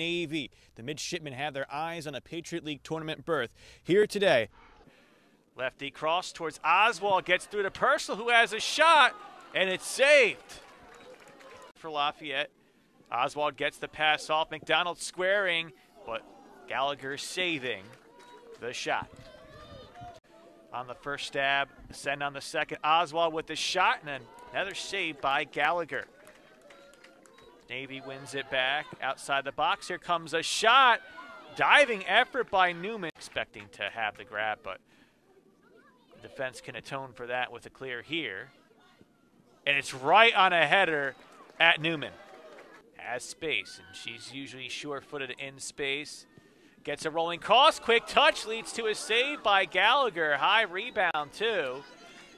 Navy. The midshipmen have their eyes on a Patriot League tournament berth here today. Lefty cross towards Oswald gets through to Purcell, who has a shot, and it's saved for Lafayette. Oswald gets the pass off. McDonald squaring, but Gallagher saving the shot. On the first stab, send on the second. Oswald with the shot, and another save by Gallagher. Navy wins it back outside the box. Here comes a shot. Diving effort by Newman, expecting to have the grab, but defense can atone for that with a clear here. And it's right on a header at Newman. Has space, and she's usually sure footed in space. Gets a rolling cross. Quick touch leads to a save by Gallagher. High rebound, too.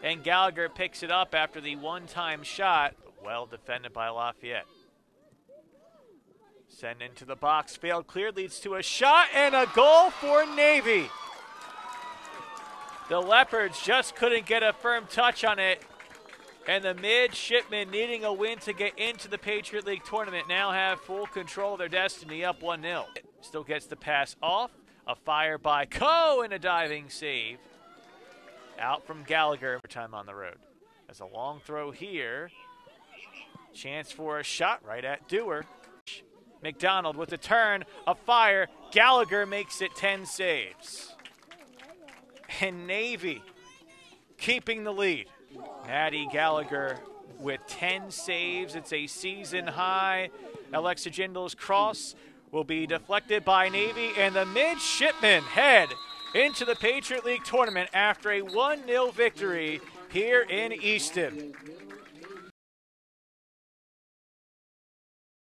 And Gallagher picks it up after the one time shot. Well defended by Lafayette. Send into the box. Failed clear leads to a shot and a goal for Navy. The Leopards just couldn't get a firm touch on it. And the midshipmen needing a win to get into the Patriot League tournament now have full control of their destiny up 1 0. Still gets the pass off. A fire by Coe and a diving save. Out from Gallagher. Time on the road. As a long throw here. Chance for a shot right at Dewar. McDonald with a turn, a fire. Gallagher makes it 10 saves. And Navy keeping the lead. Maddie Gallagher with 10 saves. It's a season high. Alexa Jindal's cross will be deflected by Navy, and the midshipmen head into the Patriot League tournament after a 1 0 victory here in Easton.